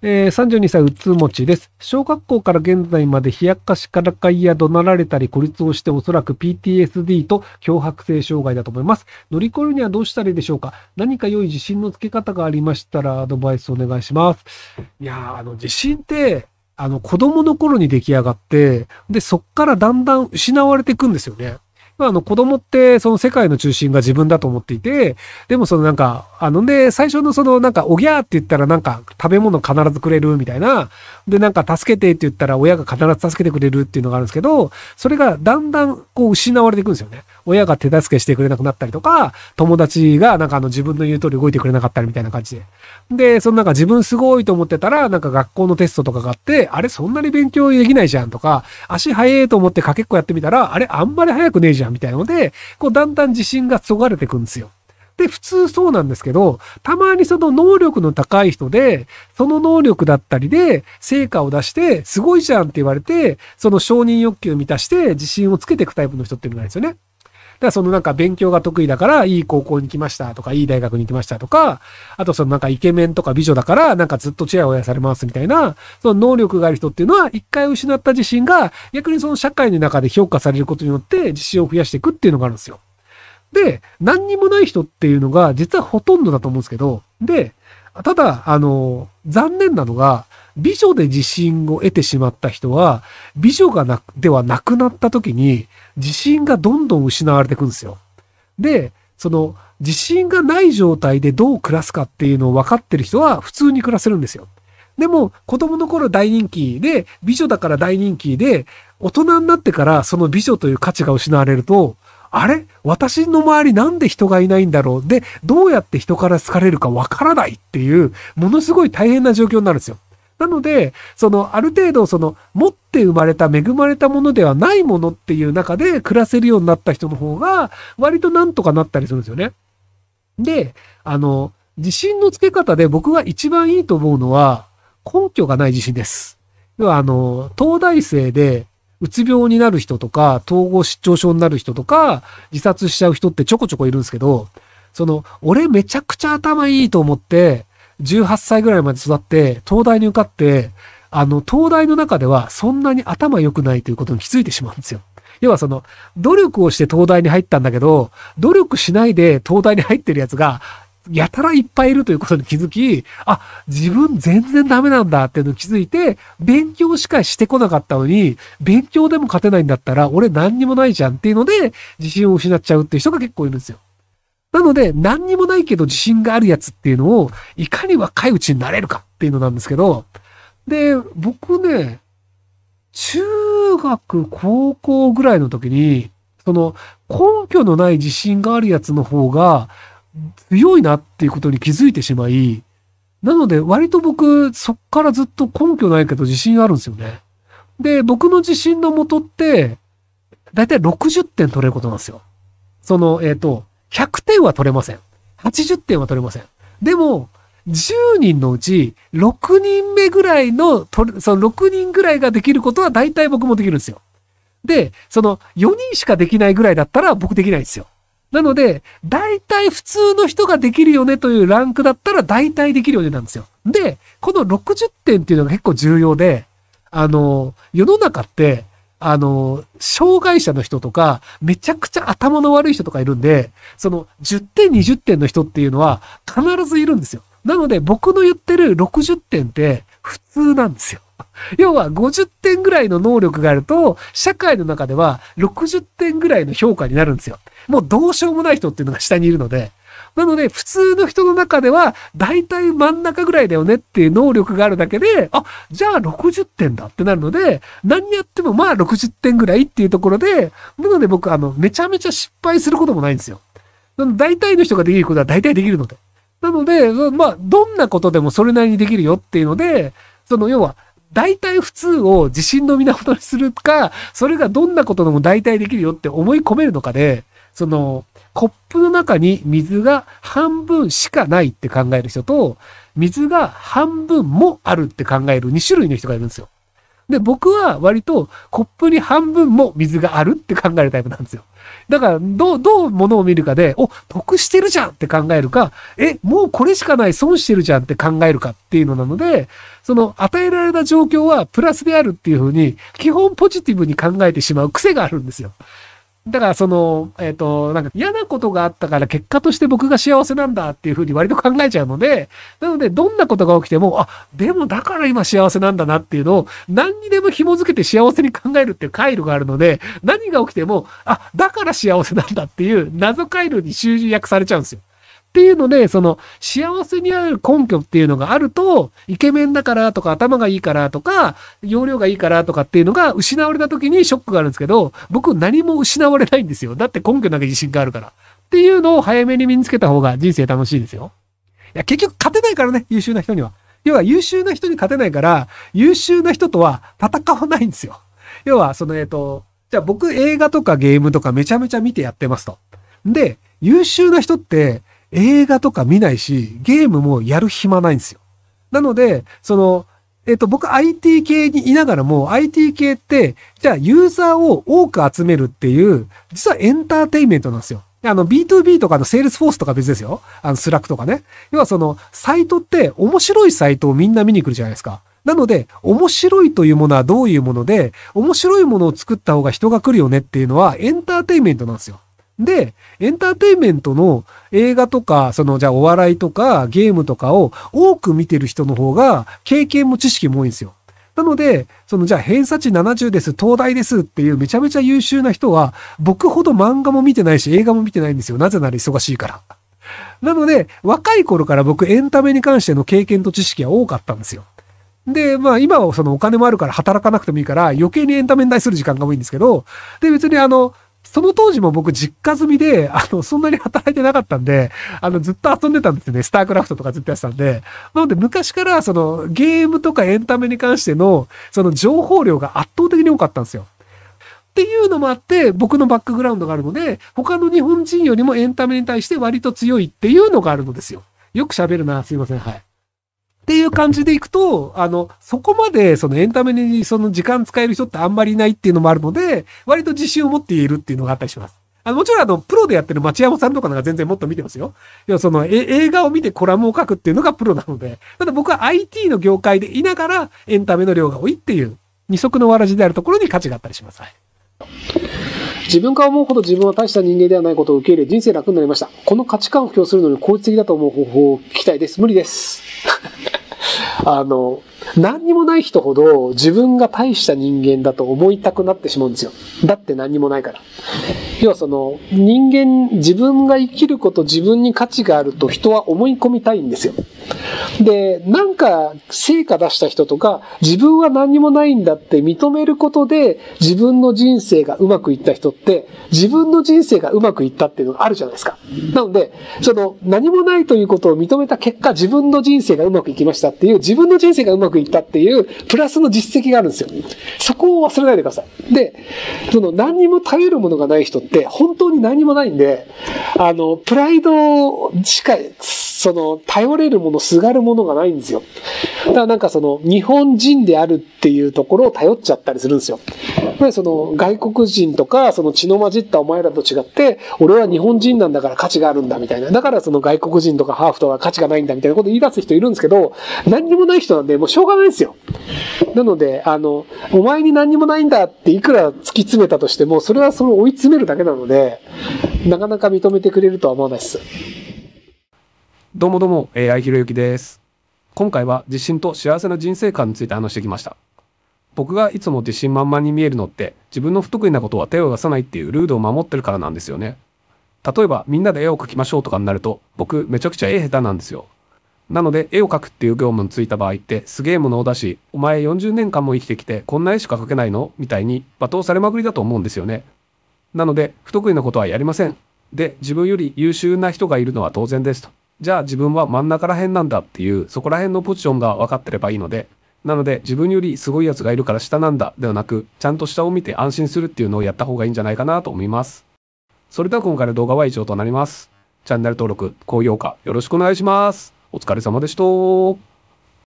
えー、32歳うつもちです。小学校から現在まで冷やかしからかいや怒鳴られたり孤立をしておそらく PTSD と脅迫性障害だと思います。乗り越えるにはどうしたらいいでしょうか？何か良い自信のつけ方がありましたらアドバイスお願いします。いやー、あの、自信って、あの、子供の頃に出来上がって、で、そっからだんだん失われていくんですよね。まああの子供ってその世界の中心が自分だと思っていて、でもそのなんか、あので、最初のそのなんか、おぎゃーって言ったらなんか食べ物必ずくれるみたいな、で、なんか助けてって言ったら親が必ず助けてくれるっていうのがあるんですけど、それがだんだんこう失われていくんですよね。親が手助けしてくれなくなったりとか、友達がなんかあの自分の言う通り動いてくれなかったりみたいな感じで。で、そのなんか自分すごいと思ってたら、なんか学校のテストとかがあって、あれそんなに勉強できないじゃんとか、足速いと思ってかけっこやってみたら、あれあんまり速くねえじゃんみたいなので、こうだんだん自信がそがれていくんですよ。で、普通そうなんですけど、たまにその能力の高い人で、その能力だったりで、成果を出して、すごいじゃんって言われて、その承認欲求を満たして、自信をつけていくタイプの人っていうのがいるんですよね。だからそのなんか勉強が得意だからいい高校に来ましたとか、いい大学に行きましたとか、あとそのなんかイケメンとか美女だからなんかずっとチヤホヤされますみたいな、その能力がある人っていうのは一回失った自信が逆にその社会の中で評価されることによって自信を増やしていくっていうのがあるんですよ。で、何にもない人っていうのが実はほとんどだと思うんですけど、で、ただ、あの、残念なのが、美女で自信を得てしまった人は、美女がな、ではなくなった時に、自信がどんどん失われていくんですよ。で、その、自信がない状態でどう暮らすかっていうのを分かってる人は普通に暮らせるんですよ。でも、子供の頃大人気で、美女だから大人気で、大人になってからその美女という価値が失われると、あれ？私の周りなんで人がいないんだろう？で、どうやって人から好かれるかわからないっていう、ものすごい大変な状況になるんですよ。なので、その、ある程度、その、持って生まれた、恵まれたものではないものっていう中で暮らせるようになった人の方が、割となんとかなったりするんですよね。で、あの、自信のつけ方で僕が一番いいと思うのは、根拠がない自信です。要は、あの、東大生で、うつ病になる人とか、統合失調症になる人とか、自殺しちゃう人ってちょこちょこいるんですけど、その、俺めちゃくちゃ頭いいと思って、18歳ぐらいまで育って、東大に受かって、あの、東大の中ではそんなに頭良くないということに気づいてしまうんですよ。要はその、努力をして東大に入ったんだけど、努力しないで東大に入ってるやつが、やたらいっぱいいるということに気づき、あ、自分全然ダメなんだっていうのに気づいて、勉強しかしてこなかったのに、勉強でも勝てないんだったら、俺何にもないじゃんっていうので、自信を失っちゃうっていう人が結構いるんですよ。なので、何にもないけど自信があるやつっていうのを、いかに若いうちになれるかっていうのなんですけど、で、僕ね、中学、高校ぐらいの時に、その根拠のない自信があるやつの方が強いなっていうことに気づいてしまい、なので割と僕そっからずっと根拠ないけど自信あるんですよね。で、僕の自信のもとって、だいたい60点取れることなんですよ。その、えっ、ー、と、100点は取れません。80点は取れません。でも、10人のうち6人目ぐらいの、その6人ぐらいができることは大体僕もできるんですよ。で、その4人しかできないぐらいだったら僕できないんですよ。なので、大体普通の人ができるよねというランクだったら大体できるよねなんですよ。で、この60点っていうのが結構重要で、あの、世の中ってあの、障害者の人とか、めちゃくちゃ頭の悪い人とかいるんで、その10点、20点の人っていうのは必ずいるんですよ。なので僕の言ってる60点って普通なんですよ。要は50点ぐらいの能力があると、社会の中では60点ぐらいの評価になるんですよ。もうどうしようもない人っていうのが下にいるので、なので、普通の人の中では、大体真ん中ぐらいだよねっていう能力があるだけで、あ、じゃあ60点だってなるので、何やってもまあ60点ぐらいっていうところで、なので僕、あの、めちゃめちゃ失敗することもないんですよ。なの、大体の人ができることは大体できるので。なので、まあ、どんなことでもそれなりにできるよっていうので、その、要は、大体普通を自信の源にするか、それがどんなことでも大体できるよって思い込めるのかで、その、コップの中に水が半分しかないって考える人と、水が半分もあるって考える2種類の人がいるんですよ。で、僕は割とコップに半分も水があるって考えるタイプなんですよ。だから、どう、どう物を見るかで、お、得してるじゃんって考えるか、え、もうこれしかない損してるじゃんって考えるかっていうのなので、その与えられた状況はプラスであるっていうふうに、基本ポジティブに考えてしまう癖があるんですよ。だからその、えっ、ー、と、なんか嫌なことがあったから結果として僕が幸せなんだっていうふうに割と考えちゃうので、なのでどんなことが起きても、あ、でもだから今幸せなんだなっていうのを何にでも紐づけて幸せに考えるっていう回路があるので、何が起きても、あ、だから幸せなんだっていう謎回路に集約されちゃうんですよ。っていうので、その幸せにある根拠っていうのがあると、イケメンだからとか頭がいいからとか、容量がいいからとかっていうのが失われた時にショックがあるんですけど、僕何も失われないんですよ。だって根拠なき自信があるから。っていうのを早めに身につけた方が人生楽しいですよ。いや、結局勝てないからね、優秀な人には。要は優秀な人に勝てないから、優秀な人とは戦わないんですよ。要は、その、えっ、と、じゃあ僕映画とかゲームとかめちゃめちゃ見てやってますと。で、優秀な人って、映画とか見ないし、ゲームもやる暇ないんですよ。なので、その、えっ、と、僕 IT 系にいながらも、IT 系って、じゃあユーザーを多く集めるっていう、実はエンターテインメントなんですよ。あの B2B とかのセールスフォースとか別ですよ。あのスラックとかね。要はその、サイトって面白いサイトをみんな見に来るじゃないですか。なので、面白いというものはどういうもので、面白いものを作った方が人が来るよねっていうのはエンターテインメントなんですよ。で、エンターテインメントの映画とか、その、じゃあお笑いとかゲームとかを多く見てる人の方が経験も知識も多いんですよ。なので、そのじゃあ偏差値70です、東大ですっていうめちゃめちゃ優秀な人は、僕ほど漫画も見てないし映画も見てないんですよ。なぜなら忙しいから。なので、若い頃から僕エンタメに関しての経験と知識は多かったんですよ。で、まあ今はそのお金もあるから働かなくてもいいから余計にエンタメに対する時間が多いんですけど、で別にあの、その当時も僕実家住みで、あの、そんなに働いてなかったんで、あの、ずっと遊んでたんですよね。スタークラフトとかずっとやってたんで。なので昔からそのゲームとかエンタメに関してのその情報量が圧倒的に多かったんですよ。っていうのもあって、僕のバックグラウンドがあるので、他の日本人よりもエンタメに対して割と強いっていうのがあるのですよ。よく喋るな、すいません。はい。っていう感じでいくと、あの、そこまでそのエンタメにその時間使える人ってあんまりいないっていうのもあるので、割と自信を持っているっていうのがあったりします。あの、もちろんあの、プロでやってる町山さんとかなんか全然もっと見てますよ。いや、その、映画を見てコラムを書くっていうのがプロなので、ただ僕は IT の業界でいながらエンタメの量が多いっていう、二足のわらじであるところに価値があったりします。はい。自分から思うほど自分は大した人間ではないことを受け入れ人生楽になりました。この価値観を布教するのに効率的だと思う方法を聞きたいです。無理です。あの、何にもない人ほど自分が大した人間だと思いたくなってしまうんですよ。だって何にもないから。要はその人間、自分が生きること自分に価値があると人は思い込みたいんですよ。で、なんか成果出した人とか自分は何にもないんだって認めることで自分の人生がうまくいった人って自分の人生がうまくいったっていうのがあるじゃないですか。なので、その何もないということを認めた結果自分の人生がうまくいきましたっていう自分の人生がうまくいったっていうプラスの実績があるんですよ。そこを忘れないでください。で、その何にも頼るものがない人って本当に何もないんで、あの、プライドしかその、頼れるもの、すがるものがないんですよ。だからなんかその、日本人であるっていうところを頼っちゃったりするんですよ。やっぱりその、外国人とか、その血の混じったお前らと違って、俺は日本人なんだから価値があるんだみたいな。だからその外国人とかハーフとか価値がないんだみたいなこと言い出す人いるんですけど、何にもない人なんで、もうしょうがないんですよ。なので、あの、お前に何にもないんだっていくら突き詰めたとしても、それはその追い詰めるだけなので、なかなか認めてくれるとは思わないです。どうもどうも、AI ひろゆきです。今回は自信と幸せな人生観について話してきました。僕がいつも自信満々に見えるのって自分の不得意なことは手を出さないっていうルールを守ってるからなんですよね。例えばみんなで絵を描きましょうとかになると僕めちゃくちゃ絵下手なんですよ。なので絵を描くっていう業務についた場合ってすげえものを出し、お前40年間も生きてきてこんな絵しか描けないの？みたいに罵倒されまくりだと思うんですよね。なので不得意なことはやりません。で、自分より優秀な人がいるのは当然ですと。じゃあ自分は真ん中ら辺なんだっていうそこら辺のポジションが分かってればいいのでなので自分よりすごいやつがいるから下なんだではなくちゃんと下を見て安心するっていうのをやった方がいいんじゃないかなと思います。それでは今回の動画は以上となります。チャンネル登録高評価よろしくお願いします。お疲れ様でした。